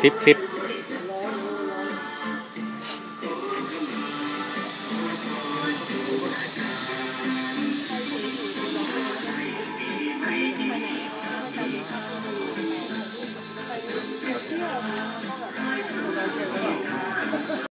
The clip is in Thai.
คลิปคลิปไปไหน